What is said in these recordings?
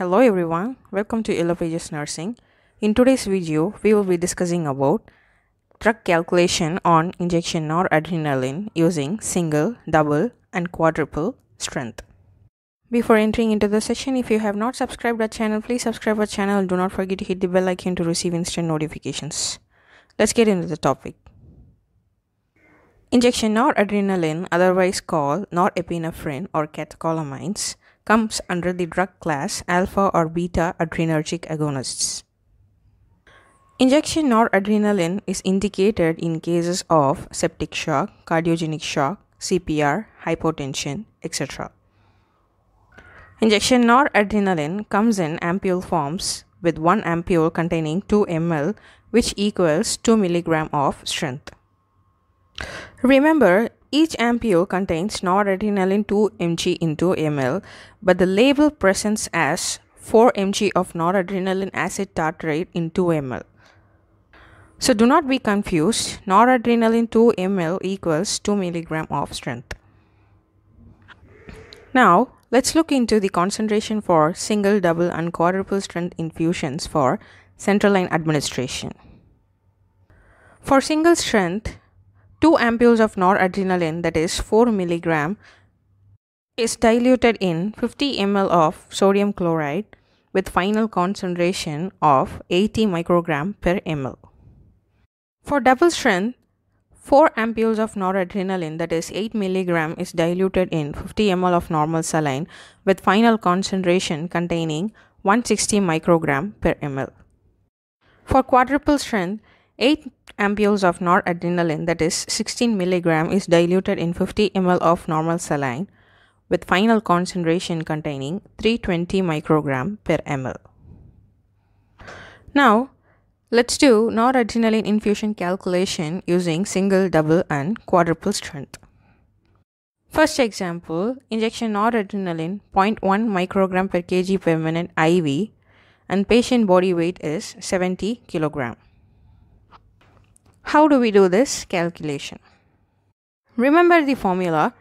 Hello everyone, welcome to Yellow Nursing. In today's video, we will be discussing about drug calculation on injection noradrenaline using single, double and quadruple strength. Before entering into the session, if you have not subscribed our channel, please subscribe our channel do not forget to hit the bell icon to receive instant notifications. Let's get into the topic. Injection noradrenaline, otherwise called norepinephrine or catecholamines, comes under the drug class alpha or beta adrenergic agonists. Injection noradrenaline is indicated in cases of septic shock, cardiogenic shock, CPR, hypotension, etc. Injection noradrenaline comes in ampule forms with one ampule containing 2 ml which equals 2 mg of strength. Remember, each ampule contains noradrenaline 2 mg into ml, but the label presents as 4 mg of noradrenaline acid tartrate in 2 ml. So do not be confused, noradrenaline 2 ml equals 2 mg of strength. Now, let's look into the concentration for single, double and quadruple strength infusions for central line administration. For single strength, 2 ampules of noradrenaline that is 4 mg is diluted in 50 ml of sodium chloride with final concentration of 80 microgram per ml. For double strength, 4 ampules of noradrenaline that is 8 mg is diluted in 50 ml of normal saline with final concentration containing 160 microgram per ml. For quadruple strength, 8 ampules of noradrenaline that is 16 mg is diluted in 50 ml of normal saline with final concentration containing 320 microgram per ml. Now, let's do noradrenaline infusion calculation using single, double and quadruple strength. First example, injection noradrenaline 0.1 microgram per kg per minute IV and patient body weight is 70 kilogram. How do we do this calculation? Remember the formula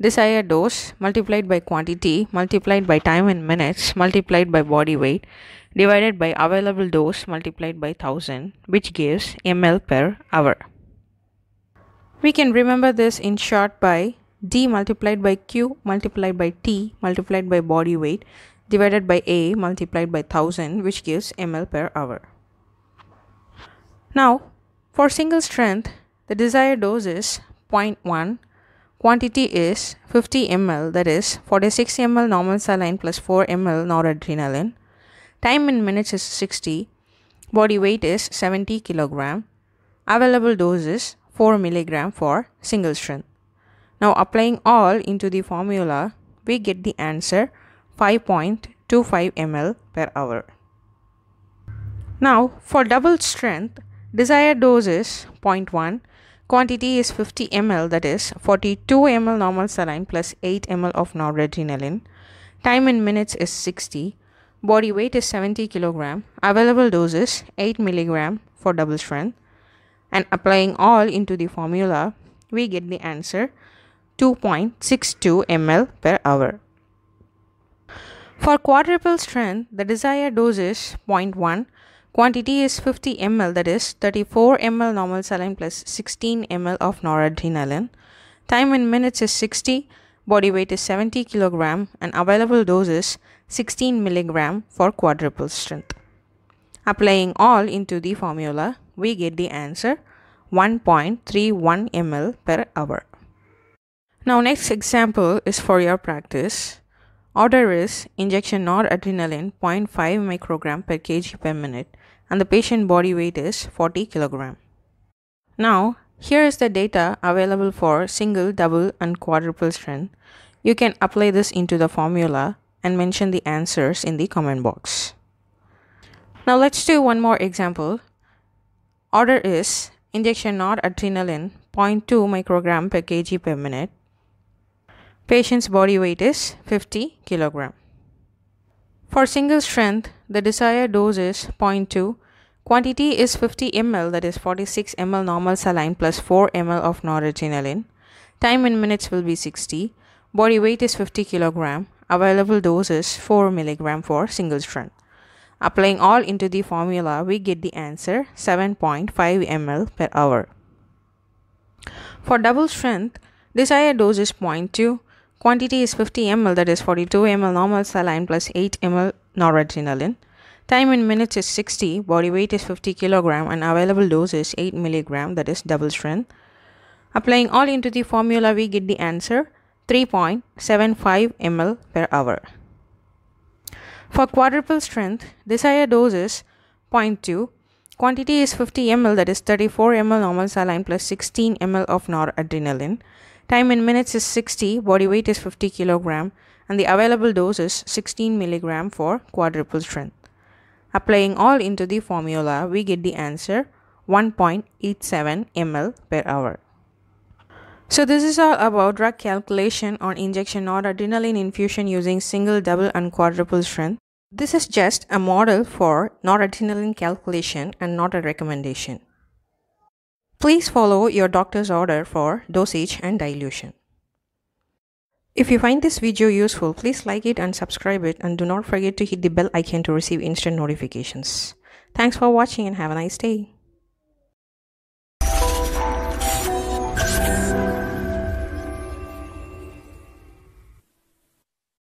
desired dose multiplied by quantity multiplied by time in minutes multiplied by body weight divided by available dose multiplied by 1000 which gives ml per hour. We can remember this in short by d multiplied by q multiplied by t multiplied by body weight divided by a multiplied by 1000 which gives ml per hour. Now for single strength, the desired dose is 0.1, quantity is 50 ml that is 46 ml normal saline plus 4 ml noradrenaline. Time in minutes is 60, body weight is 70 kg. Available dose is 4 mg for single strength. Now applying all into the formula, we get the answer 5.25 ml per hour. Now for double strength, Desired dose is 0.1. Quantity is 50 ml that is 42 ml normal saline plus 8 ml of noradrenaline. Time in minutes is 60. Body weight is 70 kg. Available dose is 8 mg for double strength. And applying all into the formula, we get the answer 2.62 ml per hour. For quadruple strength, the desired dose is 0.1 Quantity is 50 ml that is 34 ml normal saline plus 16 ml of noradrenaline. Time in minutes is 60. Body weight is 70 kg, and available dose is 16 mg for quadruple strength. Applying all into the formula, we get the answer 1.31 ml per hour. Now next example is for your practice. Order is injection noradrenaline 0.5 microgram per kg per minute and the patient body weight is 40 kilogram. Now, here is the data available for single, double and quadruple strength. You can apply this into the formula and mention the answers in the comment box. Now let's do one more example. Order is injection noradrenaline 0.2 microgram per kg per minute. Patient's body weight is 50 kilogram. For single strength, the desired dose is 0.2. Quantity is 50 ml, that is 46 ml normal saline plus 4 ml of noradrenaline. Time in minutes will be 60. Body weight is 50 kilogram. Available dose is 4 mg for single strength. Applying all into the formula, we get the answer 7.5 ml per hour. For double strength, desired dose is 0.2, quantity is 50 ml that is 42 ml normal saline plus 8 ml noradrenaline. Time in minutes is 60, body weight is 50 kg, and available dose is 8 mg, that is double strength. Applying all into the formula, we get the answer 3.75 ml per hour. For quadruple strength, desired dose is 0.2. Quantity is 50 ml that is 34 ml normal saline plus 16 ml of noradrenaline. Time in minutes is 60, body weight is 50 kg, and the available dose is 16 mg for quadruple strength. Applying all into the formula, we get the answer 1.87 ml per hour. So this is all about drug calculation on injection noradrenaline infusion using single, double and quadruple strength. This is just a model for noradrenaline calculation and not a recommendation. Please follow your doctor's order for dosage and dilution. If you find this video useful, please like it and subscribe it and do not forget to hit the bell icon to receive instant notifications. Thanks for watching and have a nice day.